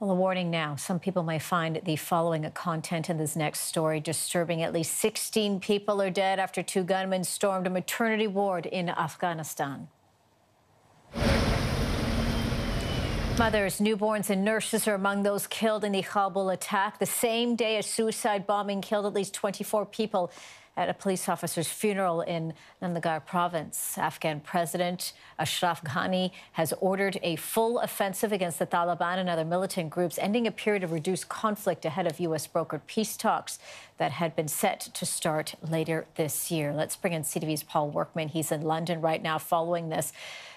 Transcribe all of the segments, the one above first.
Well, a warning now. Some people may find the following content in this next story disturbing. At least 16 people are dead after two gunmen stormed a maternity ward in Afghanistan. Mothers, newborns, and nurses are among those killed in the Kabul attack. The same day a suicide bombing killed at least 24 people at a police officer's funeral in Nangarhar province. Afghan President Ashraf Ghani has ordered a full offensive against the Taliban and other militant groups, ending a period of reduced conflict ahead of U.S. brokered peace talks that had been set to start later this year. Let's bring in CTV's Paul Workman. He's in London right now following this.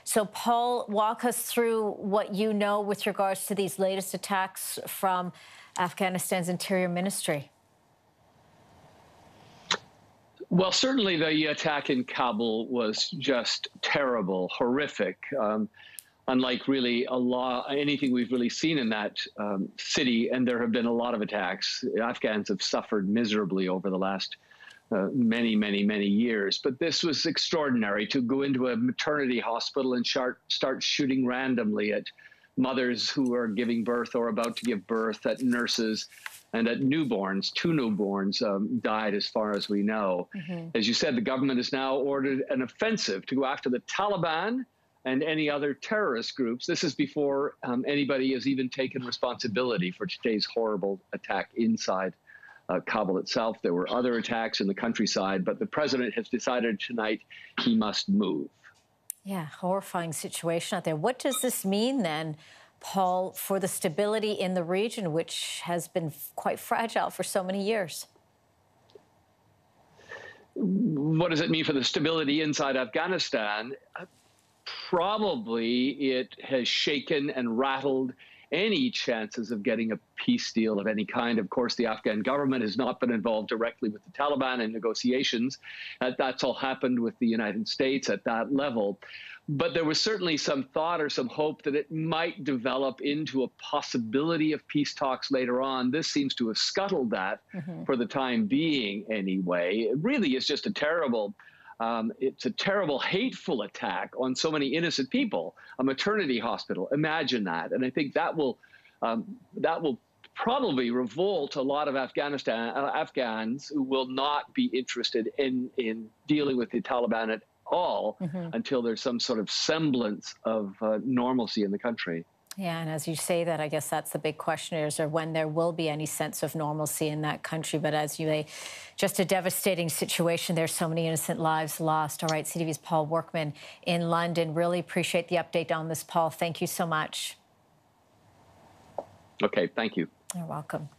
So, Paul, walk us through what you know with regards to these latest attacks from Afghanistan's Interior Ministry. Well, certainly the attack in Kabul was just terrible, horrific. Um, unlike really a lot anything we've really seen in that um, city, and there have been a lot of attacks. Afghans have suffered miserably over the last uh, many, many, many years. But this was extraordinary to go into a maternity hospital and start start shooting randomly at mothers who are giving birth or about to give birth, at nurses, and at newborns. Two newborns um, died, as far as we know. Mm-hmm. As you said, the government has now ordered an offensive to go after the Taliban and any other terrorist groups. This is before um, anybody has even taken responsibility for today's horrible attack inside uh, Kabul itself. There were other attacks in the countryside, but the president has decided tonight he must move. Yeah, horrifying situation out there. What does this mean then, Paul, for the stability in the region, which has been quite fragile for so many years? What does it mean for the stability inside Afghanistan? Uh, probably it has shaken and rattled any chances of getting a peace deal of any kind. Of course, the Afghan government has not been involved directly with the Taliban in negotiations. Uh, that's all happened with the United States at that level. But there was certainly some thought or some hope that it might develop into a possibility of peace talks later on. This seems to have scuttled that mm-hmm. for the time being, anyway. It really is just a terrible um, it's a terrible, hateful attack on so many innocent people. A maternity hospital. Imagine that, and I think that will um, that will probably revolt a lot of Afghanistan uh, Afghans who will not be interested in in dealing with the Taliban at all mm-hmm. until there's some sort of semblance of uh, normalcy in the country. Yeah, and as you say that, I guess that's the big question is or when there will be any sense of normalcy in that country. But as you say, just a devastating situation. There's so many innocent lives lost. All right, CTV's Paul Workman in London. Really appreciate the update on this, Paul. Thank you so much. Okay, thank you. You're welcome.